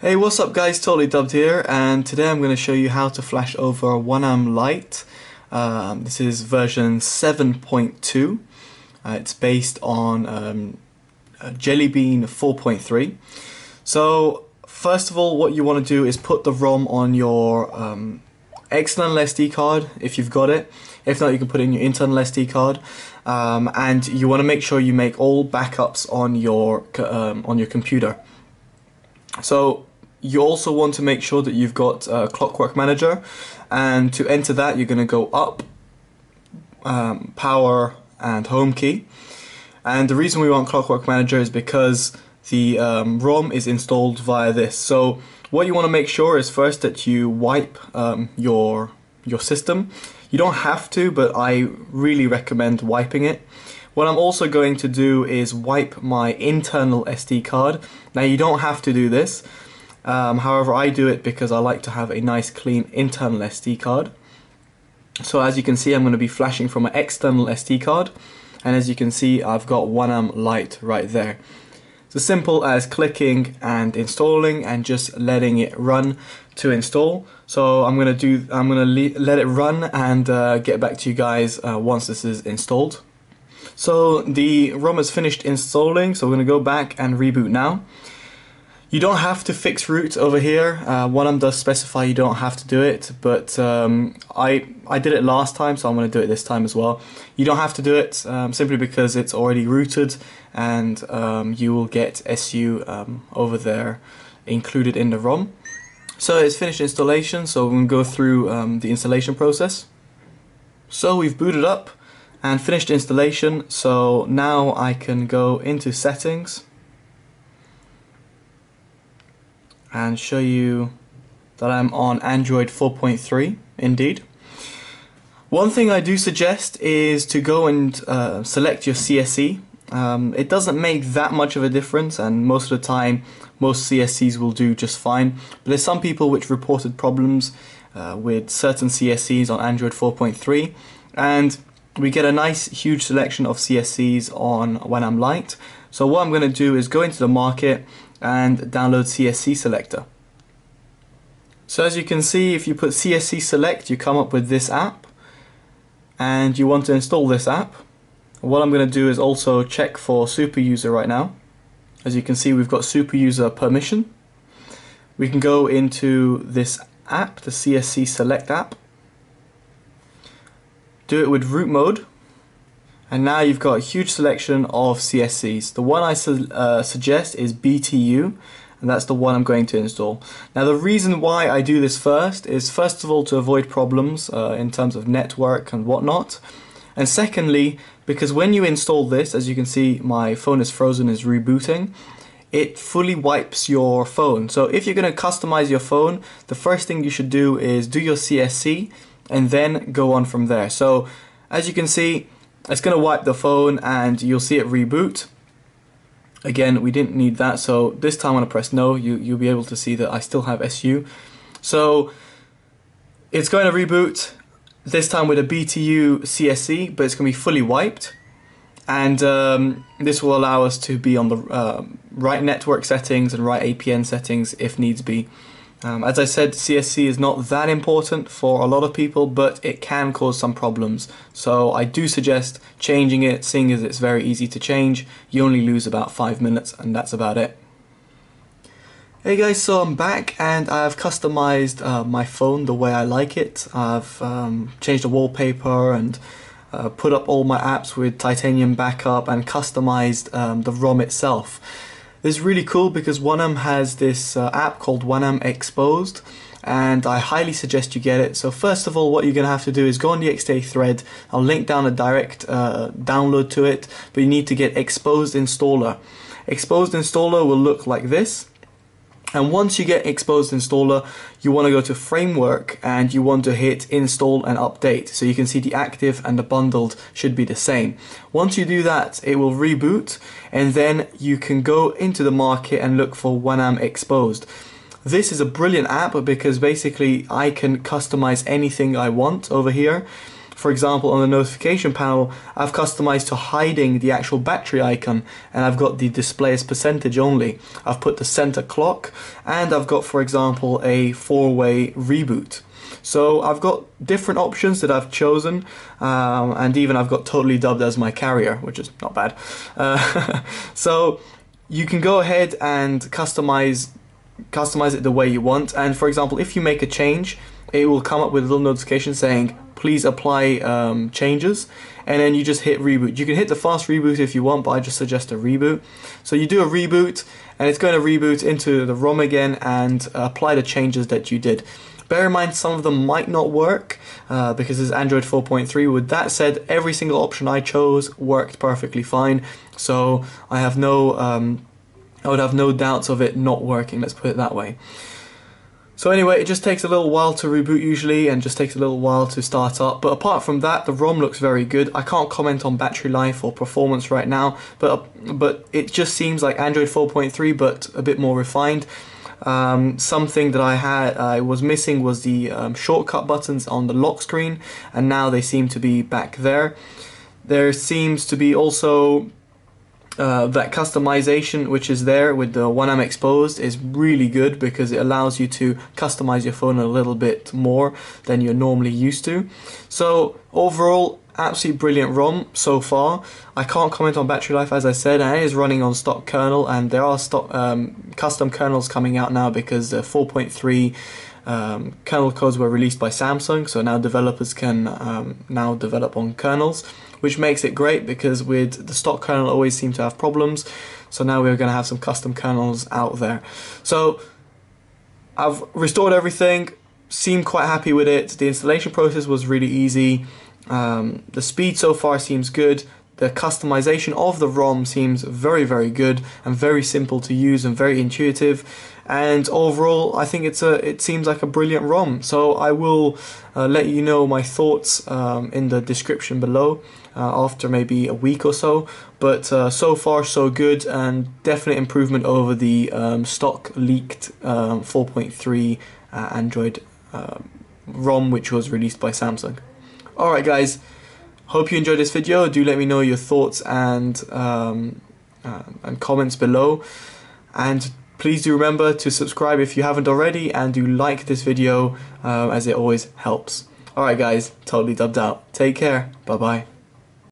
Hey, what's up guys, Totally Dubbed here, and today I'm going to show you how to flash over WanamLite. Um, this is version 7.2. Uh, it's based on um, Jelly Bean 4.3. So, first of all, what you want to do is put the ROM on your um, external SD card, if you've got it. If not, you can put it in your internal SD card. Um, and you want to make sure you make all backups on your um, on your computer. So you also want to make sure that you've got a Clockwork Manager and to enter that you're going to go up, um, power and home key. And the reason we want Clockwork Manager is because the um, ROM is installed via this. So what you want to make sure is first that you wipe um, your your system. You don't have to but I really recommend wiping it what I'm also going to do is wipe my internal SD card now you don't have to do this um, however, I do it because I like to have a nice clean internal SD card. So as you can see, I'm going to be flashing from an external SD card. And as you can see, I've got WanamLite right there. It's as simple as clicking and installing and just letting it run to install. So I'm gonna do, I'm gonna let it run and uh, get back to you guys uh, once this is installed. So the ROM is finished installing, so we're gonna go back and reboot now. You don't have to fix root over here. Uh, Wanam does specify you don't have to do it, but um, I I did it last time, so I'm going to do it this time as well. You don't have to do it um, simply because it's already rooted, and um, you will get SU um, over there included in the ROM. So it's finished installation, so we're going to go through um, the installation process. So we've booted up and finished installation, so now I can go into settings and show you that I'm on Android 4.3 indeed. One thing I do suggest is to go and uh, select your CSC Um, it doesn't make that much of a difference and most of the time most CSCs will do just fine but there's some people which reported problems uh, with certain CSCs on Android 4.3 and we get a nice huge selection of CSCs on WanamLite. So what I'm going to do is go into the market and download CSC selector. So as you can see if you put CSC select you come up with this app and you want to install this app. What I'm going to do is also check for super user right now. As you can see we've got super user permission. We can go into this app, the CSC select app. Do it with root mode and now you've got a huge selection of CSCs. The one I su uh, suggest is BTU and that's the one I'm going to install. Now the reason why I do this first is first of all to avoid problems uh, in terms of network and whatnot and secondly because when you install this as you can see my phone is frozen is rebooting it fully wipes your phone. So if you're going to customize your phone the first thing you should do is do your CSC and then go on from there. So as you can see it's going to wipe the phone and you'll see it reboot. Again, we didn't need that, so this time when I press no, you, you'll be able to see that I still have SU. So it's going to reboot, this time with a BTU CSC, but it's going to be fully wiped. And um, this will allow us to be on the uh, right network settings and right APN settings if needs be. Um, as I said, CSC is not that important for a lot of people, but it can cause some problems. So I do suggest changing it, seeing as it's very easy to change. You only lose about 5 minutes, and that's about it. Hey guys, so I'm back and I've customized uh, my phone the way I like it. I've um, changed the wallpaper and uh, put up all my apps with titanium backup and customized um, the ROM itself. This is really cool because Wanam has this uh, app called Wanam Xposed and I highly suggest you get it. So first of all, what you're going to have to do is go on the XDA thread. I'll link down a direct uh, download to it, but you need to get Xposed Installer. Xposed Installer will look like this. And once you get Xposed Installer, you want to go to Framework and you want to hit Install and Update. So you can see the active and the bundled should be the same. Once you do that, it will reboot and then you can go into the market and look for Wanam Xposed. This is a brilliant app because basically I can customize anything I want over here. For example, on the notification panel, I've customized to hiding the actual battery icon and I've got the display as percentage only. I've put the center clock and I've got, for example, a four-way reboot. So I've got different options that I've chosen, um, and even I've got totally dubbed as my carrier, which is not bad. Uh, so you can go ahead and customize customize it the way you want. And for example, if you make a change, it will come up with a little notification saying please apply um, changes and then you just hit reboot you can hit the fast reboot if you want but I just suggest a reboot so you do a reboot and it's going to reboot into the ROM again and apply the changes that you did Bear in mind some of them might not work uh, because it's Android 4.3. With that said, every single option I chose worked perfectly fine. So I have no, um, I would have no doubts of it not working. Let's put it that way. So anyway, it just takes a little while to reboot usually and just takes a little while to start up. But apart from that, the ROM looks very good. I can't comment on battery life or performance right now, but but it just seems like Android 4.3 but a bit more refined. Um, something that I had I was missing was the um, shortcut buttons on the lock screen and now they seem to be back there. There seems to be also uh, that customization which is there with the Wanam Xposed is really good because it allows you to customize your phone a little bit more than you're normally used to. So overall, absolutely brilliant ROM so far. I can't comment on battery life as I said, and it is running on stock kernel, and there are stock um, custom kernels coming out now because the 4.3 um, kernel codes were released by Samsung, so now developers can um, now develop on kernels which makes it great because with the stock kernel always seem to have problems. So now we're going to have some custom kernels out there. So I've restored everything, seemed quite happy with it. The installation process was really easy. Um, the speed so far seems good. The customization of the ROM seems very, very good and very simple to use and very intuitive. And overall, I think it's a it seems like a brilliant ROM. So I will uh, let you know my thoughts um, in the description below uh, after maybe a week or so. But uh, so far, so good, and definite improvement over the um, stock leaked um, 4.3 uh, Android um, ROM, which was released by Samsung. Alright, guys. Hope you enjoyed this video. Do let me know your thoughts and um, uh, and comments below. And please do remember to subscribe if you haven't already, and do like this video uh, as it always helps. Alright guys, totally dubbed out. Take care. Bye bye.